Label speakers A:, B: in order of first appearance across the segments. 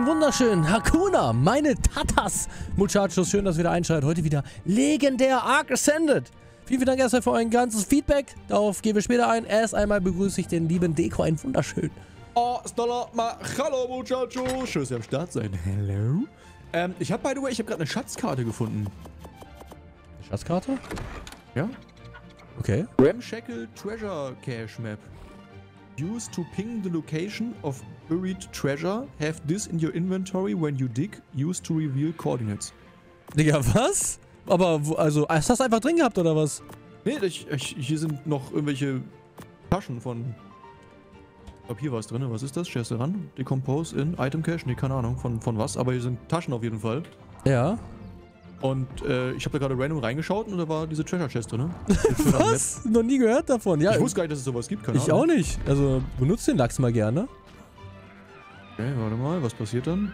A: einen wunderschönen Hakuna, meine Tatas. Muchachos, schön, dass ihr wieder einschaltet. Heute wieder legendär Ark Ascended. Vielen, vielen Dank erstmal für euer ganzes Feedback. Darauf gehen wir später ein. Erst einmal begrüße ich den lieben Deko, ein wunderschön.
B: Oh, Stoller, ma, hallo Muchacho. Schön, dass ihr am Start seid. Hello. Ähm, ich habe, by the way, ich habe gerade eine Schatzkarte gefunden.
A: Schatzkarte?
B: Ja?
A: Okay.
B: Ramshackle Treasure Cache Map. Use to ping the location of buried treasure. Have this in your inventory when you dig. Use to reveal coordinates.
A: Digga, was? Aber, wo, also, hast du das einfach drin gehabt, oder was?
B: Nee, ich, ich, hier sind noch irgendwelche Taschen von... Ich glaube, hier war es drin. Was ist das? Chest ran. Decompose in Item Cache? Nee, keine Ahnung von, von was. Aber hier sind Taschen auf jeden Fall.
A: Ja.
B: Und äh, ich habe da gerade random reingeschaut und da war diese Treasure Chest drin.
A: was? Noch nie gehört davon. Ja,
B: ich wusste gar nicht, dass es sowas gibt. Keine
A: ich
B: Ahnung.
A: auch nicht. Also, benutzt den Lachs mal gerne.
B: Okay, warte mal, was passiert dann?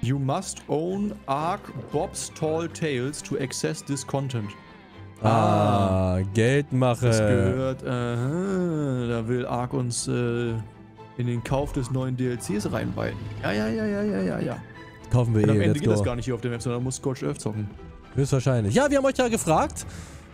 B: You must own Ark Bob's Tall Tales to access this content.
A: Ah, Geldmache.
B: Das gehört, aha, da will Ark uns äh, in den Kauf des neuen DLCs reinweiten. Ja, ja, ja, ja, ja, ja, ja.
A: Kaufen wir
B: Und am
A: eh,
B: Ende
A: let's
B: geht das
A: go.
B: gar nicht hier auf der Map, sondern muss Scorched Earth zocken.
A: Höchstwahrscheinlich. Ja, wir haben euch ja gefragt,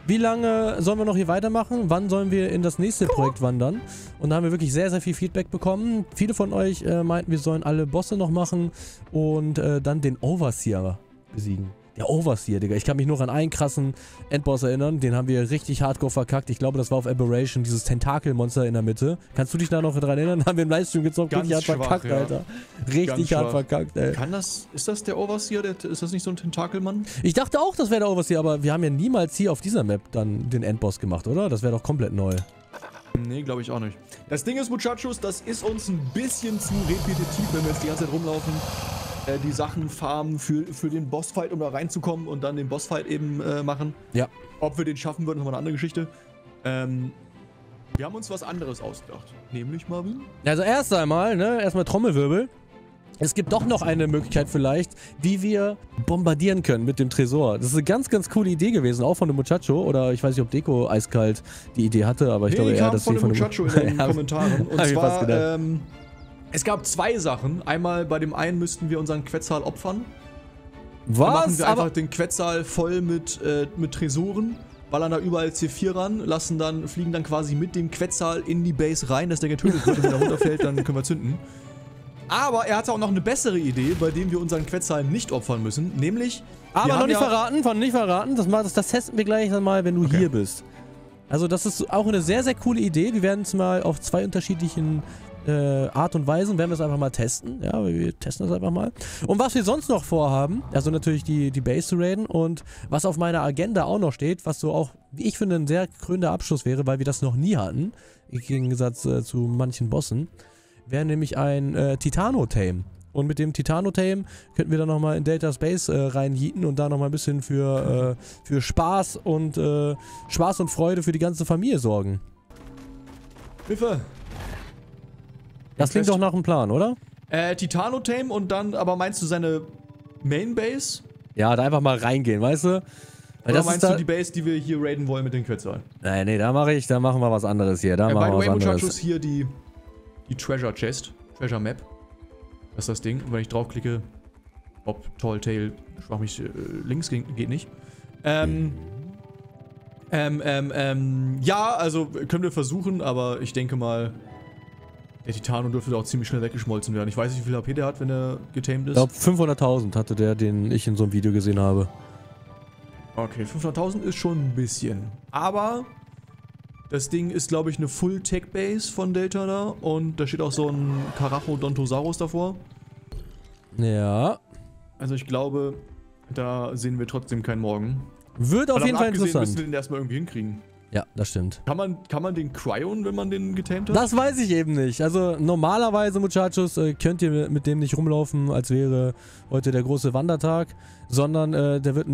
A: wie lange sollen wir noch hier weitermachen? Wann sollen wir in das nächste Projekt wandern? Und da haben wir wirklich sehr, sehr viel Feedback bekommen. Viele von euch äh, meinten, wir sollen alle Bosse noch machen und äh, dann den Overseer besiegen. Der Overseer, Digga. Ich kann mich nur an einen krassen Endboss erinnern. Den haben wir richtig hardcore verkackt. Ich glaube, das war auf Aberration, dieses Tentakelmonster in der Mitte. Kannst du dich da noch dran erinnern? Haben wir im Livestream gezockt.
B: Ganz
A: richtig hart
B: schwach,
A: verkackt,
B: ja.
A: Alter. Richtig
B: Ganz
A: hart
B: schwach.
A: verkackt, ey.
B: Kann das, ist das der Overseer? Der, ist das nicht so ein Tentakelmann?
A: Ich dachte auch, das wäre der Overseer, aber wir haben ja niemals hier auf dieser Map dann den Endboss gemacht, oder? Das wäre doch komplett neu.
B: Nee, glaube ich auch nicht. Das Ding ist, Muchachos, das ist uns ein bisschen zu repetitiv, wenn wir jetzt die ganze Zeit rumlaufen, äh, die Sachen farmen für, für den Bossfight, um da reinzukommen und dann den Bossfight eben äh, machen.
A: Ja.
B: Ob wir den schaffen würden, ist nochmal eine andere Geschichte. Ähm, wir haben uns was anderes ausgedacht. Nämlich, Marvin?
A: Also erst einmal, ne, erstmal Trommelwirbel. Es gibt doch noch eine Möglichkeit vielleicht, wie wir bombardieren können mit dem Tresor. Das ist eine ganz, ganz coole Idee gewesen, auch von dem Muchacho. Oder ich weiß nicht, ob Deko eiskalt die Idee hatte, aber ich
B: nee,
A: glaube eher, dass
B: dem
A: von dem
B: Muchacho in den
A: Ja,
B: Kommentaren. Und zwar, ähm, es gab zwei Sachen. Einmal bei dem einen müssten wir unseren Quetzal opfern. Dann machen
A: Was?
B: wir einfach
A: Aber
B: den Quetzal voll mit, äh, mit Tresoren, ballern da überall C4 ran, lassen dann, fliegen dann quasi mit dem Quetzal in die Base rein, dass der getötet wird und wenn er runterfällt, dann können wir zünden. Aber er hatte auch noch eine bessere Idee, bei dem wir unseren Quetzal nicht opfern müssen, nämlich...
A: aber noch nicht
B: ja-
A: verraten, noch nicht verraten. Das, das, das testen wir gleich mal, wenn du
B: Okay.
A: hier bist. Also das ist auch eine sehr, sehr coole Idee. Wir werden es mal auf zwei unterschiedlichen äh, Art und Weisen, werden wir es einfach mal testen. Ja, wir testen das einfach mal. Und was wir sonst noch vorhaben, also natürlich die, die Base zu raiden und was auf meiner Agenda auch noch steht, was so auch, wie ich finde, ein sehr krönender Abschluss wäre, weil wir das noch nie hatten, im Gegensatz äh, zu manchen Bossen, wäre nämlich ein äh, Titano-Tame. Und mit dem Titano-Tame könnten wir dann nochmal in Delta Space äh, reinjieten und da nochmal ein bisschen für, äh, für Spaß und äh, Spaß und Freude für die ganze Familie sorgen.
B: Hilfe!
A: Das klingt doch nach einem Plan, oder?
B: Äh, Titano Tame und dann, aber meinst du seine Main Base?
A: Ja, da einfach mal reingehen, weißt du? Weil
B: Oder
A: das ist
B: meinst du die Base, die wir hier raiden wollen mit den Quetzal?
A: Nein, nee, da mache ich, da machen wir was anderes hier. Da
B: Äh, by
A: machen
B: the
A: wir
B: way, Muchachos, hier die, die Treasure Chest, Treasure Map. Das ist das Ding. Und wenn ich draufklicke, ob Tall Tail, schwach mich äh, links ging, geht nicht. Ähm, ähm, ähm, ähm, ja, also können wir versuchen, aber ich denke mal, der Titano dürfte da auch ziemlich schnell weggeschmolzen werden. Ich weiß nicht, wie viel HP der hat, wenn er getamed
A: Ich
B: ist.
A: glaube 500.000 hatte der, den ich in so einem Video gesehen habe.
B: Okay, 500.000 ist schon ein bisschen. Aber das Ding ist, glaube ich, eine Full-Tech-Base von Delta da. Und da steht auch so ein Karacho-Dontosaurus davor.
A: Ja.
B: Also ich glaube, da sehen wir trotzdem keinen Morgen.
A: Wird auf jeden Fall
B: abgesehen müssen wir
A: interessant.
B: den erstmal irgendwie hinkriegen.
A: Ja, das stimmt.
B: Kann man, kann man den cryon, wenn man den getamed hat?
A: Das weiß ich eben nicht. Also normalerweise, Muchachos, äh, könnt ihr mit dem nicht rumlaufen, als wäre heute der große Wandertag, sondern äh, der wird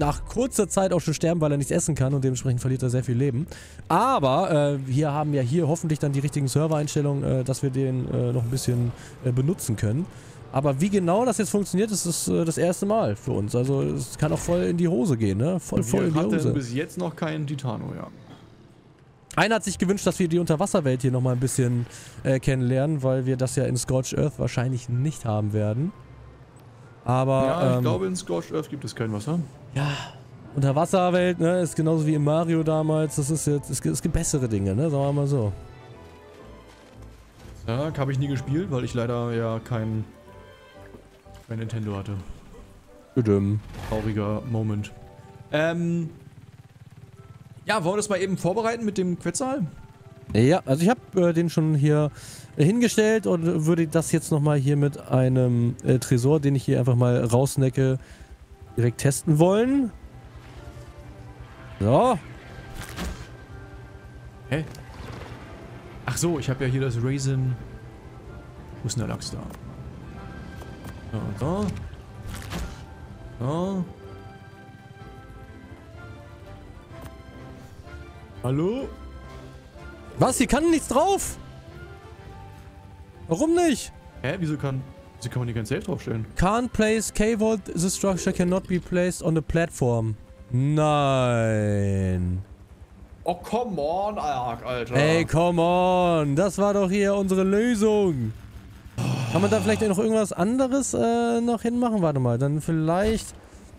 A: nach kurzer Zeit auch schon sterben, weil er nichts essen kann und dementsprechend verliert er sehr viel Leben. Aber äh, wir haben ja hier hoffentlich dann die richtigen Servereinstellungen, äh, dass wir den äh, noch ein bisschen äh, benutzen können. Aber wie genau das jetzt funktioniert, ist äh, das erste Mal für uns. Also es kann auch voll in die Hose gehen, ne? Voll, voll in die
B: hatten
A: Hose.
B: bis jetzt noch keinen Titano, ja.
A: Einer hat sich gewünscht, dass wir die Unterwasserwelt hier nochmal ein bisschen äh, kennenlernen, weil wir das ja in Scorched Earth wahrscheinlich nicht haben werden. Aber,
B: ja, ich
A: ähm,
B: glaube, in Scorched Earth gibt es kein Wasser.
A: ja, Unterwasserwelt, ne, ist genauso wie in Mario damals. Das ist jetzt, es gibt, es gibt bessere Dinge, ne, sagen wir mal so.
B: Ja, habe ich nie gespielt, weil ich leider ja kein, kein Nintendo hatte.
A: Gedüm.
B: Trauriger Moment. Ähm. Ja, wollen wir das mal eben vorbereiten mit dem Quetzal?
A: Ja, also ich habe äh, den schon hier äh, hingestellt und würde das jetzt nochmal hier mit einem äh, Tresor, den ich hier einfach mal rausnecke, direkt testen wollen. So.
B: Hä? Ach so, ich habe ja hier das Raisin. Wo ist denn der Lachs da? So, so. So. Hallo?
A: Was? Hier kann nichts drauf? Warum nicht?
B: Hä, wieso kann, wieso kann man hier kein Safe draufstellen?
A: Can't place K-Vault. The structure cannot be placed on a platform. Nein.
B: Oh, come on, Alter.
A: Ey, come on. Das war doch hier unsere Lösung. Kann man da vielleicht noch irgendwas anderes äh, noch hinmachen? Warte mal, dann vielleicht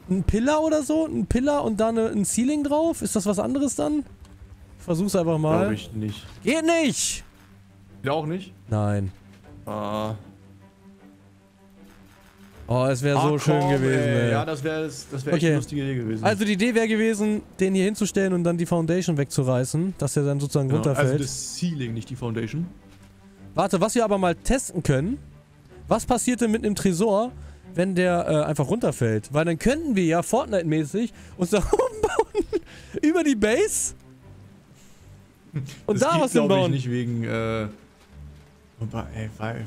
A: ein Pillar oder so? Ein Pillar und da eine, ein Ceiling drauf? Ist das was anderes dann? Ich versuch's einfach mal.
B: Glaube ich nicht.
A: Geht nicht!
B: Geht auch nicht?
A: Nein.
B: Ah.
A: Oh, es wäre so
B: Ah,
A: schön
B: komm,
A: gewesen,
B: ey.
A: ey.
B: Ja, das wäre das wär echt
A: Okay.
B: eine lustige Idee gewesen.
A: Also die Idee wäre gewesen, den hier hinzustellen und dann die Foundation wegzureißen, dass der dann sozusagen
B: Genau,
A: runterfällt.
B: Also das Ceiling, nicht die Foundation.
A: Warte, was wir aber mal testen können, was passiert denn mit einem Tresor, wenn der äh, einfach runterfällt? Weil dann könnten wir ja Fortnite-mäßig uns da umbauen über die Base und
B: das
A: da was hinbauen.
B: ich nicht wegen, äh,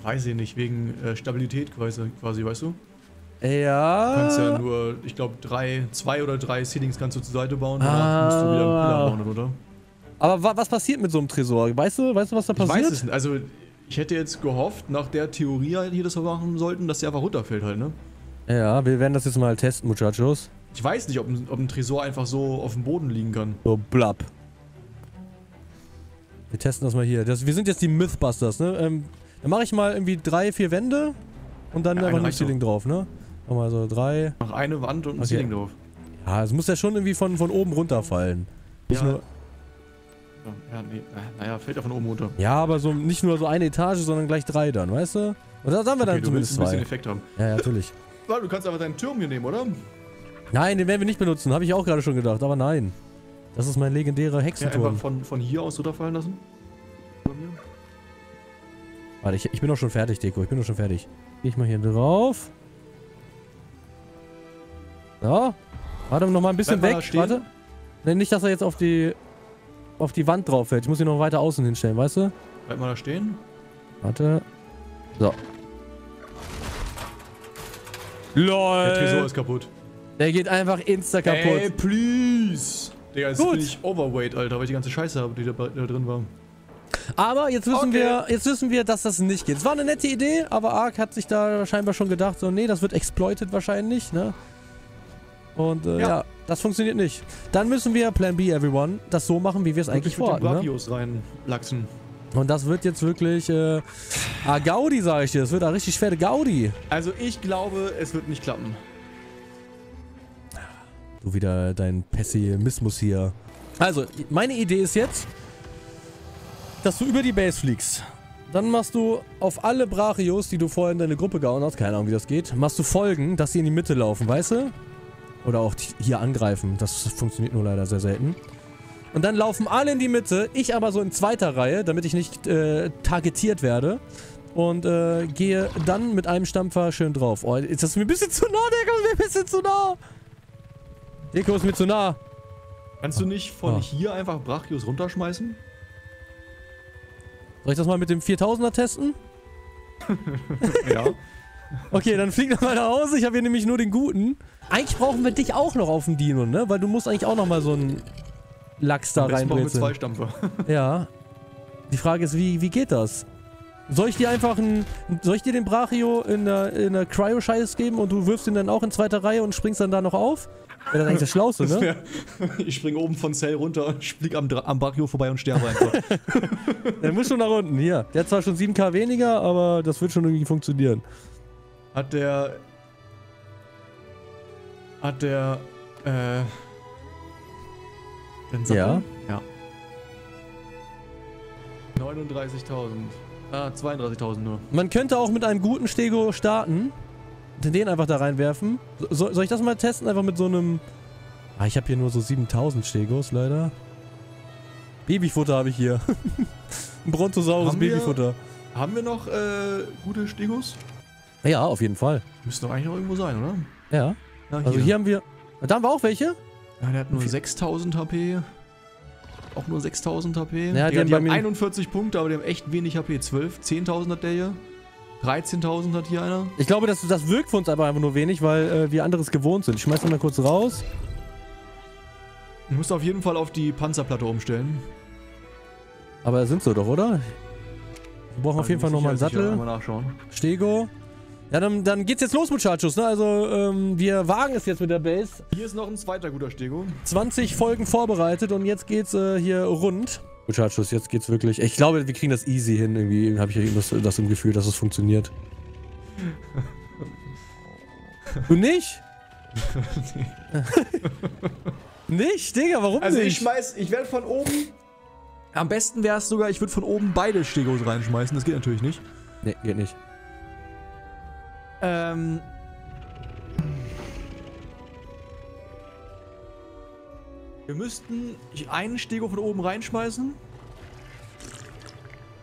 B: weiß ich nicht, wegen äh, Stabilität quasi, quasi, weißt du? Du kannst ja
A: Ja.
B: nur, ich glaube, drei, zwei oder drei Ceilings kannst du zur Seite bauen,
A: Ah.
B: danach musst du wieder einen Pillar bauen, oder?
A: Aber wa was passiert mit so einem Tresor? Weißt du, weißt du, was da
B: Ich
A: passiert?
B: weiß es nicht, also ich hätte jetzt gehofft, nach der Theorie halt hier das wir machen sollten, dass der einfach runterfällt halt, ne?
A: Ja, wir werden das jetzt mal testen, Muchachos.
B: Ich weiß nicht, ob ein, ob ein Tresor einfach so auf dem Boden liegen kann.
A: So, blab. Wir testen das mal hier. Das, wir sind jetzt die Mythbusters, ne? Ähm, dann mache ich mal irgendwie drei, vier Wände und dann
B: Ja,
A: einfach ein Ceiling drauf, ne? Mach mal so drei.
B: Noch eine Wand und ein
A: Okay.
B: Ceiling drauf.
A: Ja, es muss ja schon irgendwie von, von oben runterfallen. Nicht
B: Ja.
A: nur,
B: Ja, ja, nee, naja, fällt ja von oben runter.
A: ja, aber so nicht nur so eine Etage, sondern gleich drei dann, weißt du? Und da haben wir dann
B: Okay,
A: zumindest
B: willst ein bisschen
A: zwei.
B: Effekt haben.
A: Ja, ja, natürlich.
B: Ja, du kannst einfach deinen Turm hier nehmen, oder?
A: Nein, den werden wir nicht benutzen, habe ich auch gerade schon gedacht, aber nein. Das ist mein legendärer
B: Ja,
A: Hexenturm.
B: einfach von, von hier aus runterfallen lassen. Von mir.
A: Warte, ich, ich bin doch schon fertig, Deko. Ich bin doch schon fertig. Geh ich mal hier drauf. So. Warte noch mal ein bisschen
B: Bleib
A: weg. Warte. Nee, nicht, dass er jetzt auf die auf die Wand drauf fällt. Ich muss ihn noch weiter außen hinstellen, weißt du?
B: Bleib mal da stehen.
A: Warte. So.
B: Der Tresor
A: LOL.
B: ist kaputt.
A: Der geht einfach insta kaputt.
B: Ey, please! Digga, jetzt
A: Gut.
B: bin ich overweight, Alter, weil ich die ganze Scheiße habe, die da, da drin war.
A: Aber jetzt wissen
B: Okay.
A: wir, jetzt wissen wir, dass das nicht geht. Es war eine nette Idee, aber Ark hat sich da scheinbar schon gedacht, so nee, das wird exploited wahrscheinlich, ne? Und äh, ja.
B: Ja.
A: Das funktioniert nicht. Dann müssen wir Plan B, everyone, das so machen, wie wir es eigentlich
B: Wirklich mit den
A: vorhatten. Ne?
B: Brachios reinlachsen.
A: Und das wird jetzt wirklich äh, ah, Gaudi, sage ich dir. Das wird eine richtig schwere Gaudi.
B: Also ich glaube, es wird nicht klappen.
A: Du wieder dein Pessimismus hier. Also, meine Idee ist jetzt, dass du über die Base fliegst. Dann machst du auf alle Brachios, die du vorher in deine Gruppe gehauen hast, keine Ahnung wie das geht, machst du Folgen, dass sie in die Mitte laufen, weißt du? Oder auch hier angreifen. Das funktioniert nur leider sehr selten. Und dann laufen alle in die Mitte, ich aber so in zweiter Reihe, damit ich nicht äh, targetiert werde. Und äh, gehe dann mit einem Stampfer schön drauf. Oh, ist das mir ein bisschen zu nah, Deko? Ist mir ein bisschen zu nah. Deko ist mir zu nah.
B: Kannst du nicht von
A: Ah.
B: hier einfach Brachios runterschmeißen?
A: Soll ich das mal mit dem 4000er testen?
B: ja.
A: Okay, dann flieg doch mal nach Hause. Ich habe hier nämlich nur den guten. Eigentlich brauchen wir dich auch noch auf dem Dino, ne? Weil du musst eigentlich auch noch mal so einen Lachs da
B: machen wir zwei
A: reinbrezeln.
B: Stampfer.
A: Ja. Die Frage ist, wie, wie geht das? Soll ich dir einfach einen, soll ich dir den Brachio in der, in der Cryo-Scheiß geben und du wirfst ihn dann auch in zweiter Reihe und springst dann da noch auf? Wäre das eigentlich das Schlauste, ne?
B: wär, ich springe oben von Cell runter und flieg am, am Brachio vorbei und sterbe einfach.
A: Der muss schon nach unten, hier. Der hat zwar schon 7k weniger, aber das wird schon irgendwie funktionieren.
B: Hat der. Hat der. Äh. Den Sattel?
A: Ja.
B: Ja. 39.000. Ah, 32.000 nur.
A: Man könnte auch mit einem guten Stego starten. Den einfach da reinwerfen. So, soll ich das mal testen? Einfach mit so einem... Ah, ich habe hier nur so 7000 Stegos, leider. Babyfutter habe ich hier. Ein Brontosaurus
B: Haben wir-
A: Babyfutter.
B: Haben wir noch äh, gute Stegos?
A: Ja, auf jeden Fall.
B: Müssten doch eigentlich noch irgendwo sein, oder?
A: Ja.
B: Ja,
A: Also hier haben wir... Da haben wir auch welche?
B: Ja, der hat nur 6000 HP. Auch nur 6000 HP.
A: Ja, die
B: Digga,
A: haben
B: die haben
A: mir-
B: 41 Punkte, aber die haben echt wenig HP. 12, 10.000 hat der hier. 13.000 hat hier einer.
A: Ich glaube, das, das wirkt für uns aber einfach nur wenig, weil äh, wir anderes gewohnt sind. Ich schmeiß den mal kurz raus.
B: Du musst auf jeden Fall auf die Panzerplatte umstellen.
A: Aber sind so doch, oder? Wir brauchen auf jeden Fall nochmal einen Sattel.
B: Mal nachschauen.
A: Stego. Ja, dann, dann geht's jetzt los, Muchachos, ne? Also, ähm, wir wagen es jetzt mit der Base.
B: Hier ist noch ein zweiter guter Stego.
A: 20 Folgen vorbereitet und jetzt geht's äh, hier rund. Muchachos, jetzt geht's wirklich. Ich glaube, wir kriegen das easy hin. Irgendwie habe ich das, das im Gefühl, dass es funktioniert. Du nicht? nicht, Digga, warum
B: Also ich
A: nicht?
B: schmeiß, ich werde von oben. Am besten wäre es sogar, ich würde von oben beide Stegos reinschmeißen. Das geht natürlich nicht.
A: nee, geht nicht.
B: Ähm. Wir müssten einen Stego von oben reinschmeißen.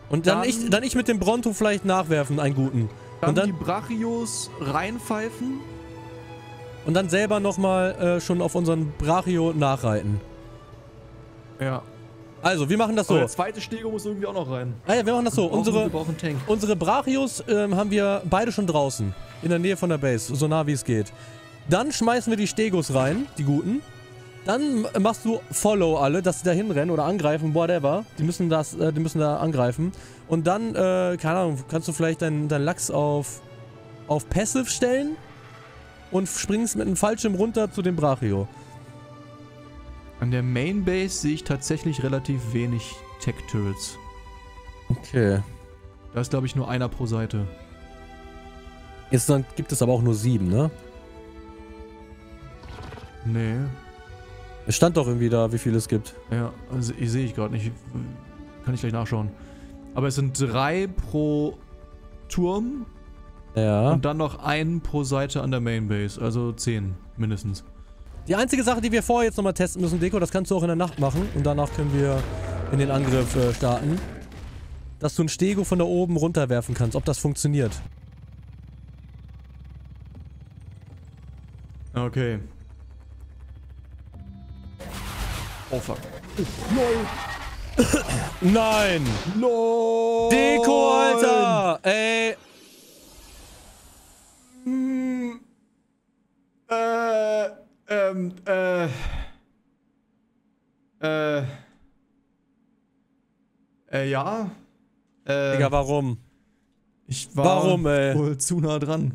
A: Und dann,
B: Dann-
A: ich, dann ich mit dem Bronto vielleicht nachwerfen, einen guten.
B: Dann,
A: Und dann-
B: die Brachios reinpfeifen.
A: Und dann selber nochmal äh, schon auf unseren Brachio nachreiten.
B: Ja.
A: Also, wir machen das
B: So.
A: so.
B: der zweite Stego muss irgendwie auch noch rein.
A: Ah ja, wir machen das so. Unsere. Unsere Brachios ähm, haben wir beide schon draußen. In der Nähe von der Base. So nah wie es geht. Dann schmeißen wir die Stegos rein, die guten. Dann machst du Follow alle, dass sie da hinrennen oder angreifen, whatever. Die müssen das, äh, die müssen da angreifen. Und dann, äh, keine Ahnung, kannst du vielleicht deinen dein Lachs auf, auf Passive stellen und springst mit einem Fallschirm runter zu dem Brachio.
B: An der Main Base sehe ich tatsächlich relativ wenig Tech Turrets.
A: Okay.
B: Da ist, glaube ich, nur einer pro Seite.
A: Jetzt dann gibt es aber auch nur sieben, ne?
B: Nee.
A: Es stand doch irgendwie da, wie viel es gibt.
B: Ja, also ich sehe ich gerade nicht. Kann ich gleich nachschauen. Aber es sind drei pro Turm
A: Ja.
B: und dann noch einen pro Seite an der Main Base. Also zehn mindestens.
A: Die einzige Sache, die wir vorher jetzt nochmal testen müssen, Deko, das kannst du auch in der Nacht machen und danach können wir in den Angriff äh, starten. Dass du ein Stego von da oben runterwerfen kannst, ob das funktioniert.
B: Okay. Oh fuck.
A: Nein!
B: LOL!
A: Deko, Alter! Ey!
B: Hm, äh, ähm, äh. Äh. Äh, ja. Äh,
A: Digga, warum?
B: ich war
A: warum, ey?
B: wohl zu nah dran.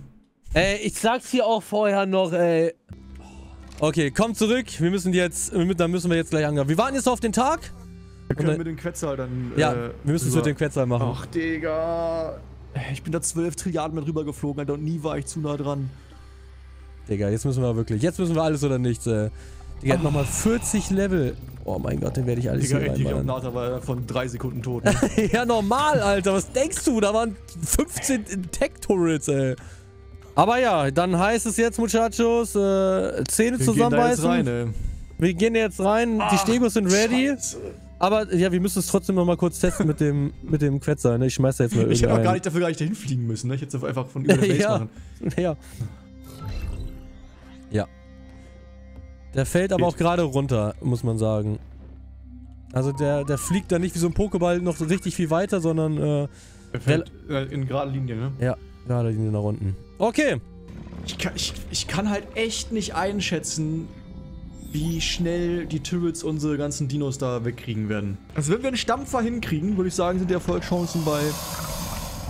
A: Ey, ich sag's hier auch vorher noch, ey. Okay, komm zurück. Wir müssen jetzt, da müssen wir jetzt gleich angreifen. Wir warten jetzt auf den Tag.
B: Wir können
A: dann-
B: mit dem Quetzal dann.
A: Ja,
B: äh,
A: wir müssen es mit dem Quetzal machen.
B: Ach, Digga. Ich bin da 12 Trilliarden mit rüber geflogen, Alter, und nie war ich zu nah dran.
A: Digga, jetzt müssen wir wirklich. Jetzt müssen wir alles oder nichts, ey. Digga, hat nochmal 40 Level. Oh mein Gott, den werde ich alles
B: Digga,
A: hier
B: ich
A: reinballern.
B: Nata war von 3 Sekunden tot. Ne?
A: ja, normal, Alter. Was denkst du? Da waren 15 Tech-Turrets, ey. Aber ja, dann heißt es jetzt, Muchachos, äh, Zähne
B: Wir gehen da jetzt
A: zusammenbeißen.
B: rein, ey.
A: Wir gehen jetzt rein. Die Stegos sind ready.
B: Scheiße.
A: Aber ja, wir müssen es trotzdem noch mal kurz testen mit dem, mit dem Quetzal. Ne? Ich schmeiß da jetzt mal
B: Ich hätte auch gar
A: irgendeinen.
B: nicht dafür gar nicht dahin fliegen müssen, ne? Ich hätte es einfach von über der Base
A: Ja.
B: machen.
A: Ja. Ja. Der fällt aber auch gerade runter, muss man sagen. Also der, der fliegt da nicht wie so ein Pokéball noch so richtig viel weiter, sondern äh,
B: Er fällt äh, in gerade Linie, ne?
A: ja, gerade die nach unten. Okay.
B: Ich kann, ich, ich kann halt echt nicht einschätzen, wie schnell die Turrets unsere ganzen Dinos da wegkriegen werden. Also wenn wir einen Stampfer hinkriegen, würde ich sagen, sind die Erfolgschancen bei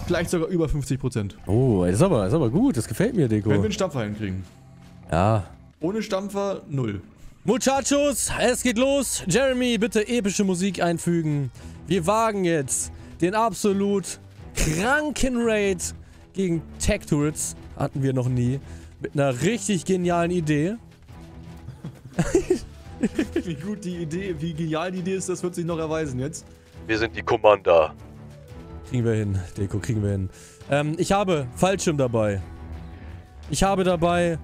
B: vielleicht sogar über 50%.
A: Oh, das ist aber, das ist aber gut. Das gefällt mir, Deko.
B: Wenn wir einen Stampfer hinkriegen.
A: Ja.
B: Ohne Stampfer, null.
A: Muchachos, es geht los. Jeremy, bitte epische Musik einfügen. Wir wagen jetzt den absolut kranken Raid gegen Tech Turrets. Hatten wir noch nie. Mit einer richtig genialen Idee.
B: Wie gut die Idee, wie genial die Idee ist, das wird sich noch erweisen jetzt.
C: Wir sind die Commander.
A: Kriegen wir hin, Deko, kriegen wir hin. Ähm, ich habe Fallschirm dabei. Ich habe dabei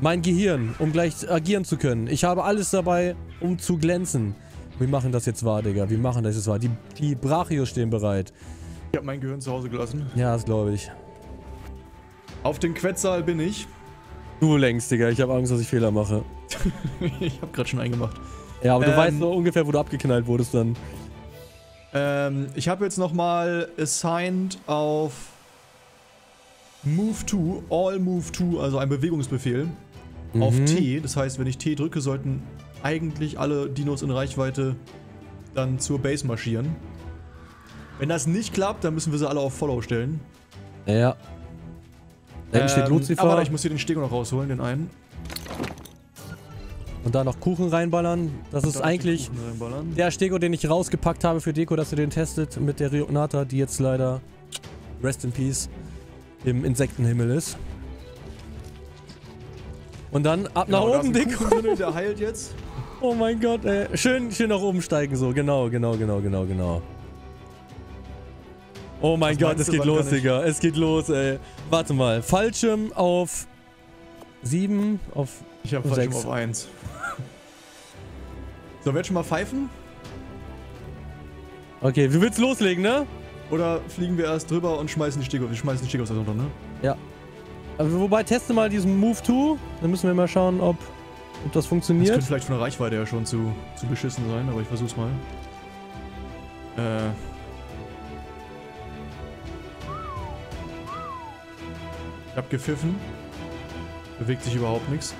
A: mein Gehirn, um gleich agieren zu können. Ich habe alles dabei, um zu glänzen. Wir machen das jetzt wahr, Digga. Wir machen das jetzt wahr. Die, die Brachios stehen bereit.
B: Ich habe mein Gehirn zu Hause gelassen.
A: Ja, das glaube ich.
B: Auf den Quetzal bin ich.
A: Du längst, Digga. Ich habe Angst, dass ich Fehler mache.
B: ich habe gerade schon einen gemacht.
A: Ja, aber du
B: Ähm.
A: weißt so ungefähr, wo du abgeknallt wurdest dann.
B: Ähm, ich habe jetzt nochmal assigned auf Move to, All Move to, also ein Bewegungsbefehl, auf
A: Mhm.
B: T. Das heißt, wenn ich T drücke, sollten eigentlich alle Dinos in Reichweite dann zur Base marschieren. Wenn das nicht klappt, dann müssen wir sie alle auf Follow stellen.
A: Ja. Da hinten steht
B: Ähm,
A: Lucifer.
B: Aber ich muss hier den Stego noch rausholen, den einen.
A: und da noch Kuchen reinballern. Das ist
B: Da
A: eigentlich der Stego, den ich rausgepackt habe für Deko, dass ihr den testet mit der Rionata, die jetzt leider, rest in peace, im Insektenhimmel ist. Und dann ab nach
B: Genau, ist
A: oben, Deko.
B: Der heilt jetzt.
A: Oh mein Gott, ey. Schön, schön nach oben steigen, so. Genau, genau, genau, genau, genau. Oh mein
B: Was
A: Gott, es geht los? Digga. Es geht los, ey. Warte mal. Fallschirm auf 7, auf.
B: Ich falsch
A: sechs.
B: auf 1. So, wir jetzt schon mal pfeifen?
A: Okay, du willst loslegen, ne?
B: Oder fliegen wir erst drüber und schmeißen die Stego? Wir schmeißen die Stegos runter, ne?
A: Aber wobei, teste mal diesen Move 2. Dann müssen wir mal schauen, ob, ob das
B: Das
A: funktioniert.
B: könnte vielleicht von der Reichweite ja schon zu, zu beschissen sein, aber ich versuch's mal. Äh. Hab gepfiffen. Bewegt sich überhaupt nichts.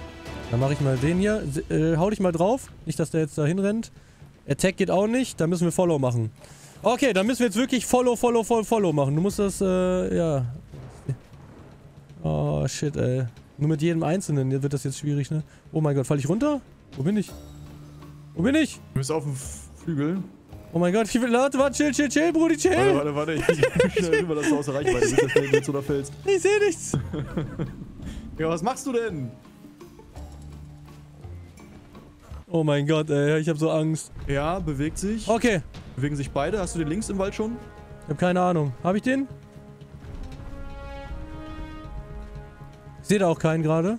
A: Dann mache ich mal den hier. Äh, hau dich mal drauf. Nicht, dass der jetzt da hinrennt. Attack geht auch nicht. Da müssen wir Follow machen. Okay, dann müssen wir jetzt wirklich Follow, Follow, Follow, Follow machen. Du musst das, äh, ja. Oh, shit, ey. Nur mit jedem Einzelnen wird das jetzt schwierig, ne? Oh mein Gott, fall ich runter? Wo bin ich? Wo bin ich?
B: Du bist auf dem Flügel.
A: Oh mein Gott, ich will, warte, warte, chill, chill, chill, Brudi, chill.
B: Warte, warte, warte. Ich bin schnell rüber, dass du außer Reichweite bist. dass du jetzt oder fällst.
A: Ich sehe nichts.
B: Ja, was machst du denn?
A: Oh mein Gott, ey, ich habe so Angst.
B: Ja, bewegt sich.
A: Okay,
B: Bewegen sich beide. Hast du den links im Wald schon?
A: ich habe keine Ahnung. Habe ich den? Ich sehe da auch keinen gerade.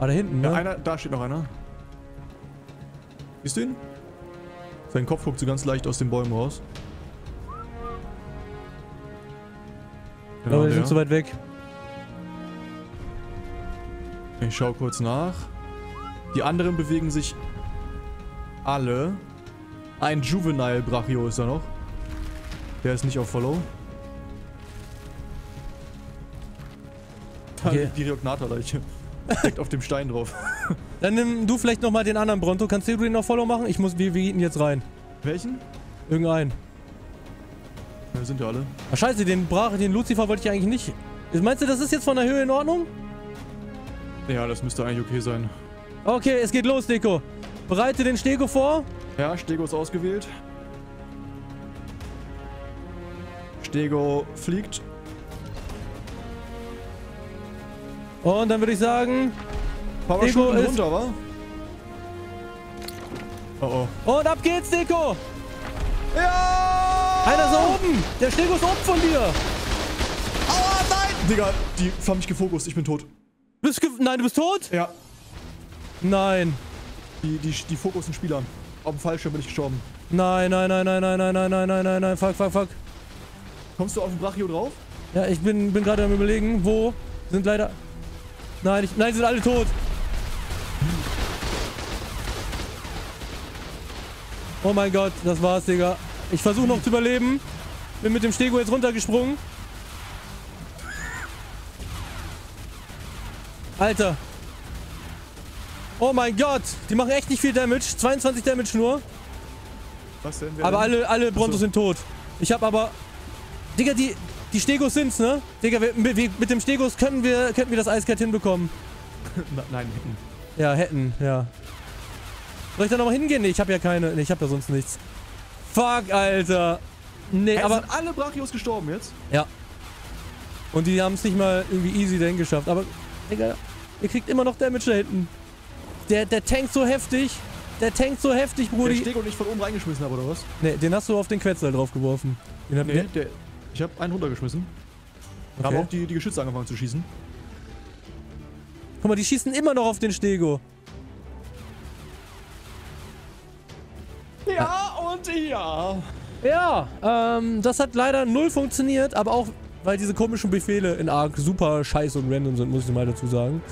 A: Ah, da hinten, ne?
B: Ja, einer, da steht noch einer. Siehst du ihn? Sein Kopf guckt so ganz leicht aus den Bäumen raus.
A: Ich glaube, wir sind zu weit weg.
B: Ich schau kurz nach. Die anderen bewegen sich alle. Ein Juvenile Brachio ist da noch. Der ist nicht auf Follow. Da
A: Okay.
B: liegt Die Riognata-Leiche. Direkt auf dem Stein drauf.
A: Dann nimm du vielleicht nochmal den anderen Bronto. Kannst du den noch Follow machen? Ich muss, wir, wir gehen jetzt rein.
B: Welchen?
A: Irgendeinen.
B: Ja, sind ja alle.
A: Ach scheiße, den Brach, den Lucifer wollte ich eigentlich nicht. Meinst du, das ist jetzt von der Höhe in Ordnung?
B: Ja, das müsste eigentlich okay sein.
A: Okay, es geht los, Deko. Bereite den Stego vor.
B: Ja, Stego ist ausgewählt. Stego fliegt.
A: Und dann würde ich sagen.
B: Parachuten
A: ist-
B: runter, wa? Oh oh.
A: Und ab geht's, Deko.
B: Ja!
A: Einer ist oben. Der Stego ist oben von dir.
B: Aua, nein! Digga, die haben mich gefokust, ich bin tot.
A: Bist Nein, du bist tot?
B: Ja,
A: Nein.
B: die, die, die fokussen Spieler. Auf dem Fallschirm bin ich gestorben.
A: Nein, nein, nein, nein, nein, nein, nein, nein, nein, nein, nein. Fuck, fuck, fuck.
B: Kommst du auf den Brachio drauf?
A: Ja, ich bin, bin gerade am überlegen, wo. Sind leider. Nein, ich, nein, sind alle tot. Oh mein Gott, das war's, Digga. Ich versuche noch zu überleben. Bin mit dem Stego jetzt runtergesprungen. Alter. Oh mein Gott, die machen echt nicht viel Damage. 22 Damage nur.
B: Was denn? Wer
A: Aber
B: denn?
A: alle, alle Brontos
B: Achso.
A: sind tot. Ich hab aber. Digga, die, die Stegos sind's, ne? Digga, wir, wir, mit dem Stegos können wir, könnten wir das eiskalt hinbekommen.
B: Nein, hinten.
A: Ja, hätten, ja. Soll ich da nochmal hingehen? Nee, ich habe ja keine. Nee, ich habe ja sonst nichts. Fuck, Alter. Nee,
B: Hey,
A: aber.
B: sind alle Brachios gestorben jetzt?
A: Und die haben es nicht mal irgendwie easy dahin geschafft. Aber, Digga, ihr kriegt immer noch Damage da hinten. Der, der tankt so heftig. Der tankt so heftig,
B: Der
A: Brudi.
B: Steg und ich von oben reingeschmissen habe, oder was?
A: Nee, den hast du auf den Quetzal draufgeworfen. Den hab,
B: Nee, der, ich habe einen runtergeschmissen. Da haben
A: okay.
B: auch die, die Geschütze angefangen zu schießen.
A: Guck mal, die schießen immer noch auf den Stego.
B: Ja, und ja.
A: Ja, ähm, das hat leider null funktioniert, aber auch, weil diese komischen Befehle in Ark super scheiße und random sind, muss ich mal dazu sagen.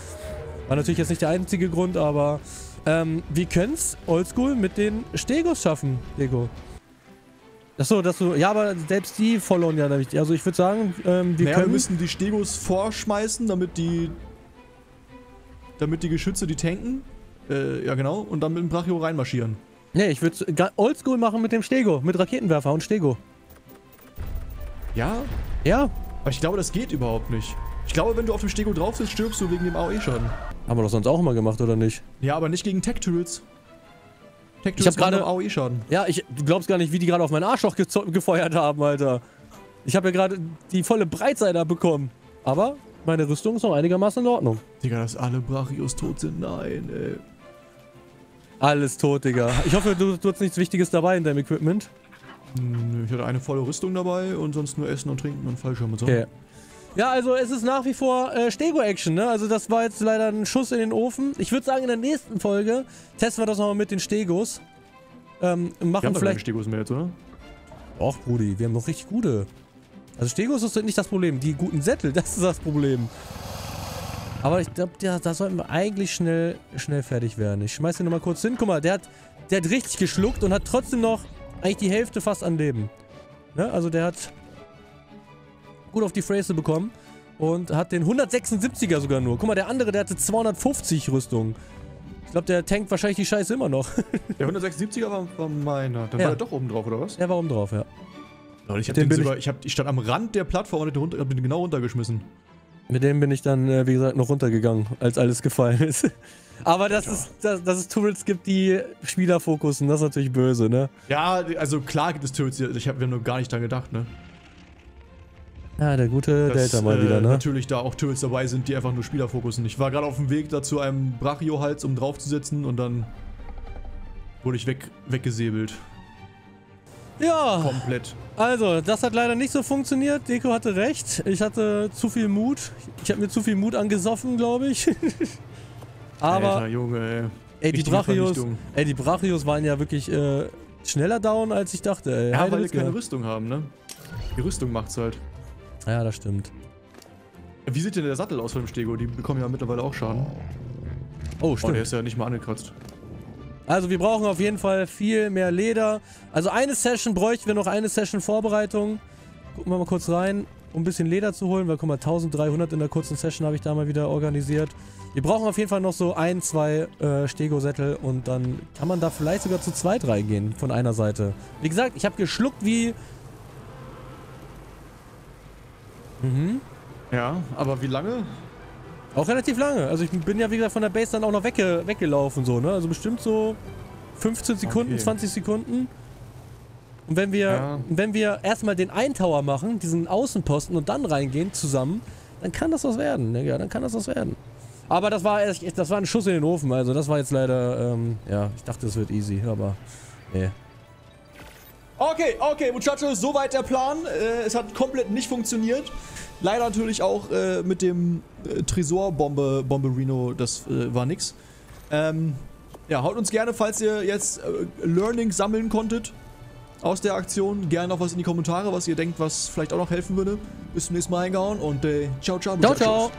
A: War natürlich jetzt nicht der einzige Grund, aber ähm, wir können's oldschool mit den Stegos schaffen, Dego. Achso, dass du, ja, aber selbst die followen ja nämlich. Also ich würde sagen, ähm, wir
B: naja, wir
A: können...
B: müssen die Stegos vorschmeißen, damit die. Damit die Geschütze die tanken. Äh, ja genau. Und dann mit dem Brachio reinmarschieren.
A: Nee, ich würde oldschool machen mit dem Stego, mit Raketenwerfer und Stego.
B: Ja,
A: Ja,
B: aber ich glaube, das geht überhaupt nicht. Ich glaube, wenn du auf dem Stego drauf sitzt, stirbst du wegen dem AOE-Schaden.
A: haben wir doch sonst auch immer gemacht, oder nicht?
B: Ja, aber nicht gegen Tech-Turrets.
A: Ich
B: Tech-Turrets
A: hab gerade-
B: AOE-Schaden.
A: Ja, ich, du glaubst gar nicht, wie die gerade auf meinen Arschloch gezo- gefeuert haben, Alter. Ich habe ja gerade die volle Breitseite abbekommen. Aber meine Rüstung ist noch einigermaßen in Ordnung.
B: Digga, dass alle Brachios tot sind. Nein, ey.
A: Alles tot, Digga. Ich hoffe, du, du hast nichts Wichtiges dabei in deinem Equipment.
B: Nö, Ich hatte eine volle Rüstung dabei und sonst nur Essen und Trinken und Fallschirm und so.
A: Okay. Ja, also es ist nach wie vor äh, Stego-Action, ne? Also das war jetzt leider ein Schuss in den Ofen. Ich würde sagen, in der nächsten Folge testen wir das nochmal mit den Stegos. Ähm,
B: Wir haben
A: machen
B: doch keine
A: vielleicht...
B: Stegos mehr jetzt, oder?
A: Och, Brudi, wir haben noch richtig gute. Also Stegos ist nicht das Problem. Die guten Sättel, das ist das Problem. Aber ich glaube, da, da sollten wir eigentlich schnell, schnell fertig werden. Ich schmeiß den nochmal kurz hin. Guck mal, der hat, der hat richtig geschluckt und hat trotzdem noch eigentlich die Hälfte fast an Leben. Ne? Also der hat gut auf die Phrase bekommen und hat den 176er sogar nur. Guck mal, der andere, der hatte 250 Rüstung. Ich glaube, der tankt wahrscheinlich die Scheiße immer noch.
B: Der 176er war, war meiner. Dann
A: Ja.
B: war er doch oben drauf, oder was?
A: der war oben drauf, ja.
B: ich, hab
A: Den
B: den sogar, ich, hab, ich stand am Rand der Plattform und hab den genau runtergeschmissen.
A: Mit dem bin ich dann, äh, wie gesagt, noch runtergegangen, als alles gefallen ist. Aber das ist, dass, dass es Turrets gibt, die Spieler fokussen, das ist natürlich böse, ne?
B: Ja, also klar gibt es Turrets, ich hab, wir haben nur gar nicht dran gedacht, ne?
A: Ja, der gute
B: Dass,
A: Delta mal
B: äh,
A: wieder, ne?
B: natürlich da auch Turrets dabei sind, die einfach nur Spieler fokussen. Ich war gerade auf dem Weg da zu einem Brachio-Hals, um draufzusetzen und dann wurde ich weg, weggesäbelt.
A: Ja,
B: Komplett.
A: also, das hat leider nicht so funktioniert. Deko hatte recht. Ich hatte zu viel Mut. Ich habe mir zu viel Mut angesoffen, glaube ich. Aber,
B: Alter, Junge, ey.
A: ey, die Brachios, ey, die Brachios waren ja wirklich äh, schneller down, als ich dachte, ey.
B: Ja,
A: Heide
B: weil wir keine Rüstung haben, ne? Die Rüstung macht's halt.
A: Ja, das stimmt.
B: Wie sieht denn der Sattel aus von dem Stego? Die bekommen ja mittlerweile auch Schaden.
A: Oh,
B: Oh,
A: stimmt.
B: der ist ja nicht mal angekratzt.
A: Also wir brauchen auf jeden Fall viel mehr Leder. Also eine Session bräuchten wir noch eine Session Vorbereitung. Gucken wir mal kurz rein, um ein bisschen Leder zu holen, weil guck mal, 1300 in der kurzen Session habe ich da mal wieder organisiert. Wir brauchen auf jeden Fall noch so ein, zwei äh, Stego-Sättel und dann kann man da vielleicht sogar zu zweit reingehen von einer Seite. Wie gesagt, ich habe geschluckt wie... Mhm.
B: Ja, aber wie lange?
A: Auch relativ lange. Also ich bin ja wie gesagt von der Base dann auch noch wegge weggelaufen so, ne? Also bestimmt so 15 Sekunden,
B: Okay.
A: 20 Sekunden. Und wenn wir,
B: Ja.
A: wenn wir erstmal den Eintower machen, diesen Außenposten und dann reingehen zusammen, dann kann das was werden, ne? Ja, dann kann das was werden. Aber das war echt, das war ein Schuss in den Ofen, also das war jetzt leider, ähm, ja, ich dachte, es wird easy, aber nee.
B: Okay, okay, Muchachos, soweit der Plan. Äh, es hat komplett nicht funktioniert. Leider natürlich auch äh, mit dem äh, Tresorbombe, Bomberino, das äh, war nix. Ähm, ja, haut uns gerne, falls ihr jetzt äh, Learning sammeln konntet aus der Aktion. Gerne noch was in die Kommentare, was ihr denkt, was vielleicht auch noch helfen würde. Bis zum nächsten Mal eingehauen und äh, ciao, ciao.
A: Ciao, ciao!